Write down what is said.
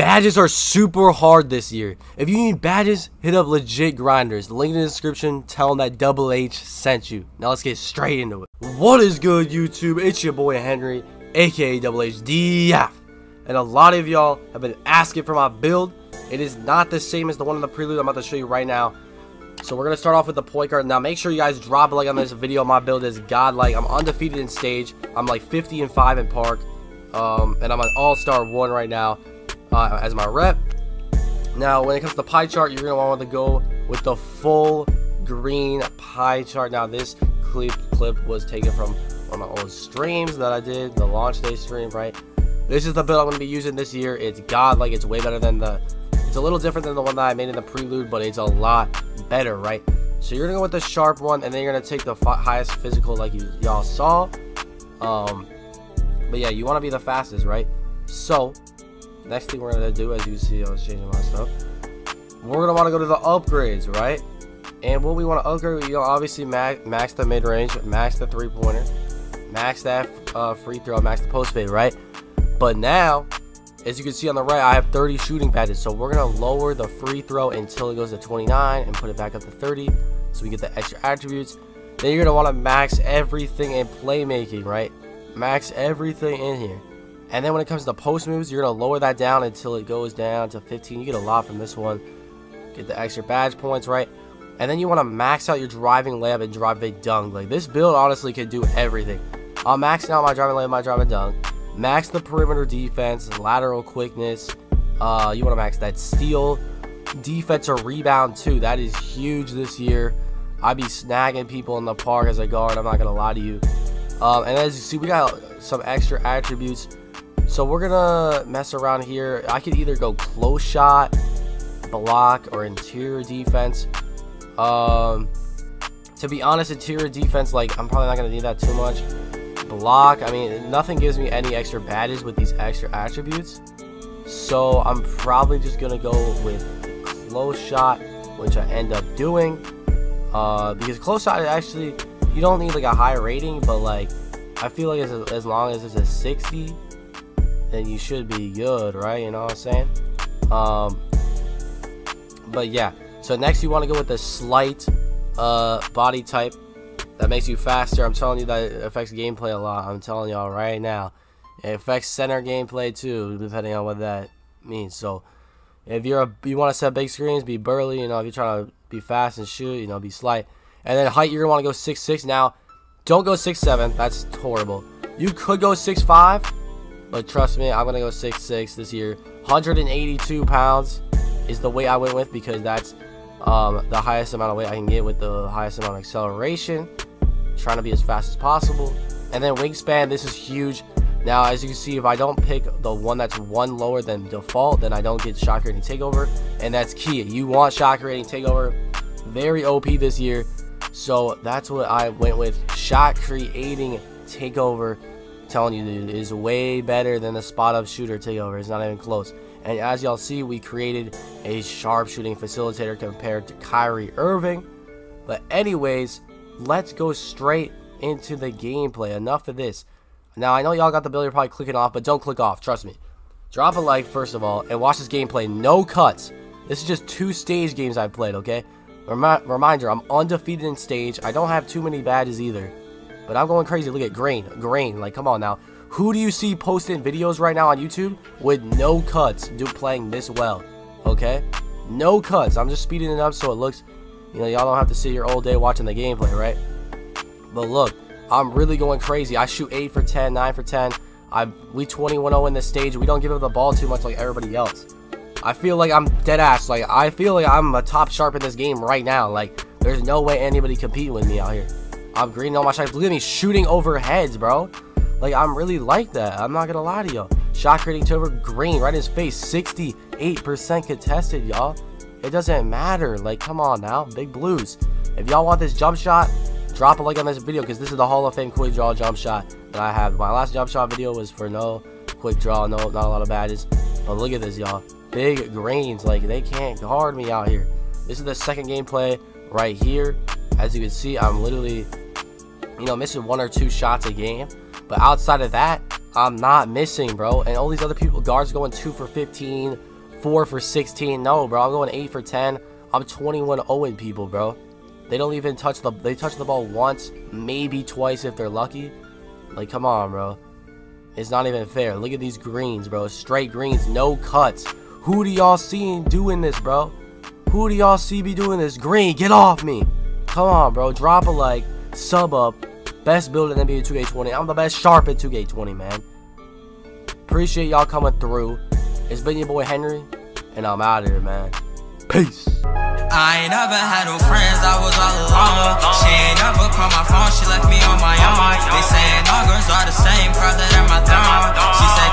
Badges are super hard this year. If you need badges, hit up Legit Grinders. Link in the description. Tell them that Double H sent you. Now let's get straight into it. What is good, YouTube? It's your boy Henry, aka Double H DF. And a lot of y'all have been asking for my build. It is not the same as the one in the prelude I'm about to show you right now. So we're going to start off with the point guard. Now make sure you guys drop a like on this video. My build is godlike. I'm undefeated in stage. I'm like 50 and 5 in park. Um, and I'm an all-star 1 right now uh, as my rep. Now, when it comes to pie chart, you're to want to go with the full green pie chart. Now, this clip, clip was taken from one of my old streams that I did, the launch day stream, right? This is the build I'm to be using this year. It's godlike. It's way better than the... It's a little different than the one that I made in the prelude, but it's a lot better, right? So you're to go with the sharp one, and then you're to take the highest physical like you y'all saw. Um, but yeah, you want to be the fastest, right? So, next thing we're gonna do, as you see, I was changing my stuff. We're gonna want to go to the upgrades, right? And what we want to upgrade, you know, obviously max, max the mid range, max the three pointer, max that uh, free throw, max the post fade, right? But now, as you can see on the right, I have 30 shooting badges. so we're gonna lower the free throw until it goes to 29 and put it back up to 30, so we get the extra attributes. Then you're gonna want to max everything in playmaking, right? Max everything in here. And then when it comes to post moves, you're going to lower that down until it goes down to 15. You get a lot from this one. Get the extra badge points, right? And then you want to max out your driving layup and driving dunk. Like, this build honestly can do everything. I'm maxing out my driving layup, my driving dunk. Max the perimeter defense, lateral quickness. Uh, you want to max that steal. Defensive rebound, too. That is huge this year. I be snagging people in the park as a guard. I'm not going to lie to you. Um, and as you see, we got some extra attributes so we're gonna mess around here. I could either go close shot, block, or interior defense. Um, to be honest, interior defense, like, I'm probably not gonna need that too much. Block, I mean, nothing gives me any extra badges with these extra attributes. So I'm probably just gonna go with close shot, which I end up doing. Uh, because close shot actually, you don't need like a high rating, but like, I feel like as, as long as it's a 60, then you should be good, right? You know what I'm saying? Um, but yeah. So next you want to go with a slight uh, body type that makes you faster. I'm telling you that affects gameplay a lot. I'm telling y'all right now. It affects center gameplay too, depending on what that means. So if you're a, you want to set big screens, be burly. You know, if you're trying to be fast and shoot, you know, be slight. And then height, you're gonna want to go six six. Now, don't go six seven. That's horrible. You could go six five but trust me, I'm going to go 6'6 this year. 182 pounds is the weight I went with because that's um, the highest amount of weight I can get with the highest amount of acceleration. Trying to be as fast as possible. And then wingspan, this is huge. Now, as you can see, if I don't pick the one that's one lower than default, then I don't get shot creating takeover. And that's key. You want shot creating takeover. Very OP this year. So that's what I went with. Shot creating takeover telling you, dude, is way better than the spot up shooter takeover. It's not even close. And as y'all see, we created a sharpshooting facilitator compared to Kyrie Irving. But anyways, let's go straight into the gameplay. Enough of this. Now, I know y'all got the you're probably clicking off, but don't click off. Trust me. Drop a like, first of all, and watch this gameplay. No cuts. This is just two stage games I've played, okay? Remi reminder, I'm undefeated in stage. I don't have too many badges either. But I'm going crazy. Look at Grain. Grain. Like, come on now. Who do you see posting videos right now on YouTube with no cuts do playing this well? Okay? No cuts. I'm just speeding it up so it looks, you know, y'all don't have to sit here all day watching the gameplay, right? But look, I'm really going crazy. I shoot 8 for 10, 9 for 10. I We 21-0 in this stage. We don't give up the ball too much like everybody else. I feel like I'm dead ass. Like, I feel like I'm a top sharp in this game right now. Like, there's no way anybody competing with me out here. I'm greening all my shots. Look at me shooting over heads, bro. Like, I'm really like that. I'm not gonna lie to y'all. Shot creating takeover green right in his face. 68% contested, y'all. It doesn't matter. Like, come on now. Big blues. If y'all want this jump shot, drop a like on this video because this is the Hall of Fame quick draw jump shot that I have. My last jump shot video was for no quick draw, no, not a lot of badges. But look at this, y'all. Big greens. Like, they can't guard me out here. This is the second gameplay right here. As you can see, I'm literally you know, missing one or two shots a game. But outside of that, I'm not missing, bro. And all these other people, guards going 2 for 15, 4 for 16. No, bro. I'm going 8 for 10. I'm 21 0 people, bro. They don't even touch the they touch the ball once, maybe twice if they're lucky. Like come on, bro. It's not even fair. Look at these greens, bro. Straight greens, no cuts. Who do y'all see doing this, bro? Who do y'all see be doing this? Green, get off me. Come on, bro. Drop a like, sub up. Best build in NBA 2K20. I'm the best sharp at 2K20, man. Appreciate y'all coming through. It's been your boy Henry, and I'm out of here, man. Peace. I ain't never had no friends, I was all alone. She ain't never called my phone, she left me on my own. They saying all girls are the same, brother than my throne. She said,